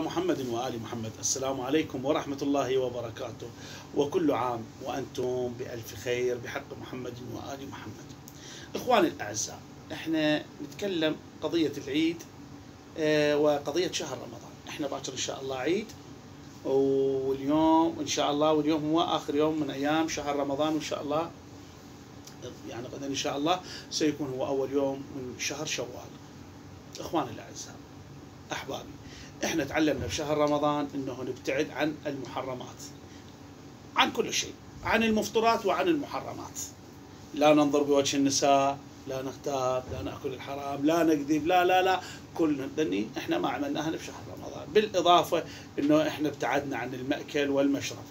محمد وآل محمد. السلام عليكم ورحمة الله وبركاته. وكل عام وأنتم بألف خير بحق محمد وآل محمد. إخواني الأعزاء إحنا نتكلم قضية العيد آه، وقضية شهر رمضان. إحنا باكر إن شاء الله عيد واليوم إن شاء الله واليوم هو آخر يوم من أيام شهر رمضان وإن شاء الله. يعني غدا إن شاء الله سيكون هو أول يوم من شهر شوال. إخواني الأعزاء أحبابي إحنا تعلمنا بشهر رمضان إنه نبتعد عن المحرمات عن كل شيء عن المفطرات وعن المحرمات. لا ننظر بوجه النساء لا نغتاب لا نأكل الحرام لا نكذب لا لا لا. كل ذني إحنا ما عملناها بشهر رمضان. بالإضافة إنه إحنا ابتعدنا عن المأكل والمشرب.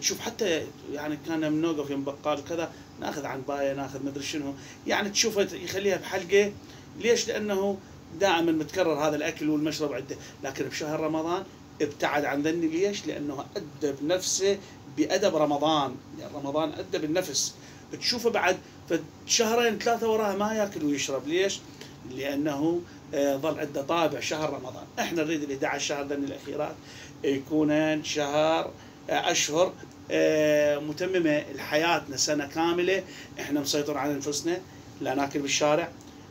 تشوف حتى يعني كان من نوقف يم بقال كذا ناخذ عن باية ناخذ مدري شنو. يعني تشوفه يخليها بحلقة. ليش؟ لأنه دائما متكرر هذا الأكل والمشرب عنده لكن بشهر رمضان ابتعد عن ذني. ليش؟ لأنه أدب نفسه بأدب رمضان. يعني رمضان أدب النفس. تشوفه بعد شهرين ثلاثة وراها ما يأكل ويشرب. ليش؟ لأنه آه، ظل عنده طابع شهر رمضان. إحنا نريد ال 11 شهر ذني الأخيرات يكونن شهر آه، أشهر آه، متممة. لحياتنا سنة كاملة. إحنا مسيطر على أنفسنا. لا ناكل بالشارع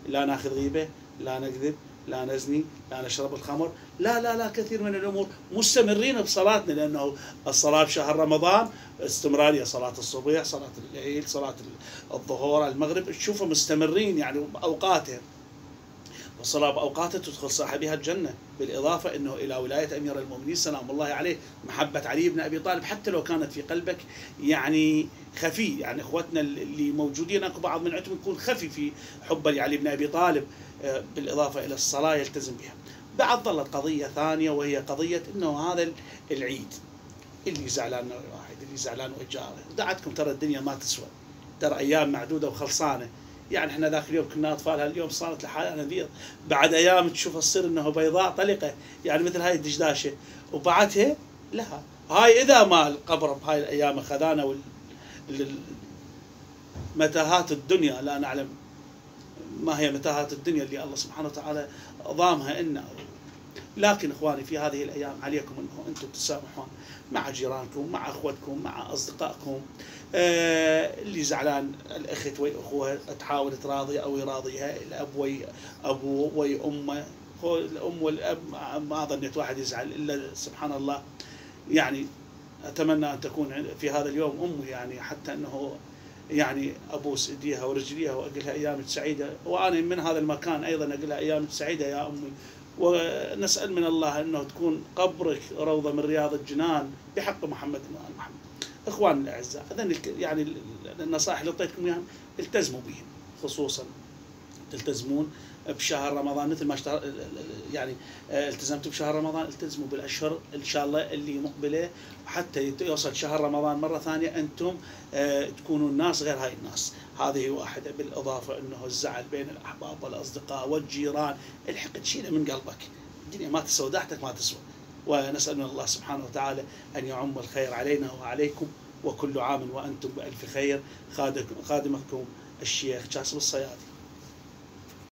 لا ناخذ غيبة لا نكذب لا نزني لا نشرب الخمر. لا لا لا كثير من الأمور مستمرين بصلاتنا لأنه الصلاة بشهر رمضان استمراريه صلاة الصبح صلاة الليل صلاة الظهور المغرب. تشوفوا مستمرين يعني بأوقاتهم. والصلاة بأوقاتها تدخل صاحبها الجنة بالإضافة أنه إلى ولاية أمير المؤمنين سلام الله عليه محبة علي بن أبي طالب حتى لو كانت في قلبك يعني خفي يعني إخوتنا اللي موجودين أكو بعض من عندهم يكون خفي في حبه لعلي بن أبي طالب آه، بالإضافة إلى الصلاة يلتزم بها. بعد ظلت قضية ثانية وهي قضية أنه هذا العيد اللي زعلان واحد اللي زعلان وجاره. دعتكم ترى الدنيا ما تسوى ترى أيام معدودة وخلصانة. يعني إحنا ذاك اليوم كنا أطفال اليوم صارت لحالها نذير. بعد أيام تشوف تصير إنه بيضاء طلقة يعني مثل هاي الدشداشة. وبعدها لها. هاي إذا ما القبر بهاي الأيام خذانا وال... متاهات الدنيا لا نعلم ما هي متاهات الدنيا اللي الله سبحانه وتعالى ضامها لنا لكن إخواني في هذه الأيام عليكم أنه أنتم تسامحون مع جيرانكم مع أخوتكم مع أصدقائكم. آه اللي زعلان الأخت وي أخوها تحاول تراضي أو يراضيها الأب وي أبوه وي أمه. الأم والأب ما ظنيت واحد يزعل إلا سبحان الله. يعني أتمنى أن تكون في هذا اليوم امي يعني حتى أنه يعني أبوس إيديها ورجليها واقول لها ايامك سعيدة. وأنا من هذا المكان أيضا أقول لها ايامك سعيدة يا أمي. ونسأل من الله أنه تكون قبرك روضة من رياض الجنان بحق محمد محمد. إخواننا الأعزاء هذا يعني النصائح اللي أعطيتكم إياها التزموا بهم خصوصا تلتزمون بشهر رمضان مثل ما اشتهر يعني التزمت بشهر رمضان التزموا بالأشهر إن شاء الله اللي مقبلة حتى يوصل شهر رمضان مرة ثانية أنتم آه، تكونوا الناس غير هاي الناس. هذه واحدة بالإضافة إنه الزعل بين الأحباب والأصدقاء والجيران الحق تشيله من قلبك. الدنيا ما تسوى داعتك ما تسوى. ونسأل من الله سبحانه وتعالى أن يعم الخير علينا وعليكم وكل عام وأنتم بألف خير. خادمكم الشيخ جاسم الصيادي.